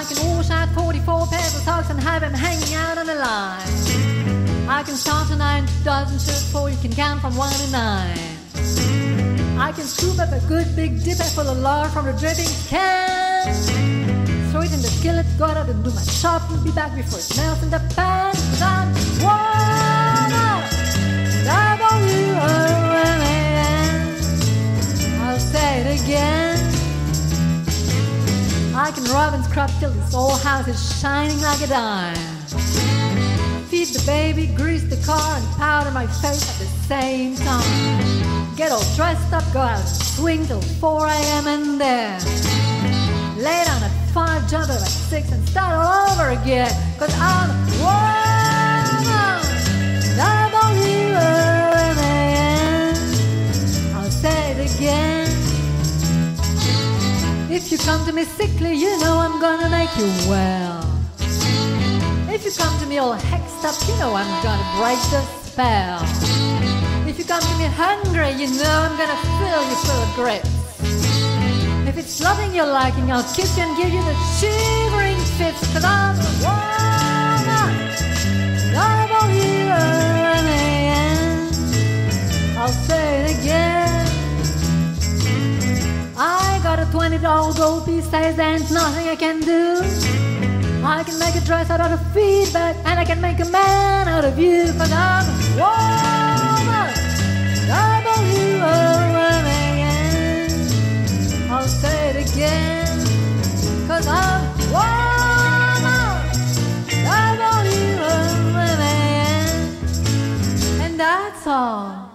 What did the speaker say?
I can wash out 44 pairs of socks and have them hanging out on the line. I can start a nine dozen shirts for you can count from one to nine. I can scoop up a good big dipper full of lard from the dripping can. Throw it in the skillet, go out and do my shopping. Be back before it smells in the pan. I can rub and scrub till this old house is shining like a dime. Feed the baby, grease the car, and powder my face at the same time. Get all dressed up, go out and swing till 4 a.m. and then lay down at 5, jump at 6, and start all over again. Cause I'm If you come to me sickly, you know I'm gonna make you well. If you come to me all hexed up, you know I'm gonna break the spell. If you come to me hungry, you know I'm gonna fill you full of grits. If it's loving you're liking, I'll kiss you and give you the shivering fits. Cause I'm a twenty dollar gold piece size and nothing I can do. I can make a dress out of feedback and I can make a man out of you. Cause I'm a woman, W-O-M-A-N. I'll say it again. Cause I'm woman, W-O-M-A-N. And that's all.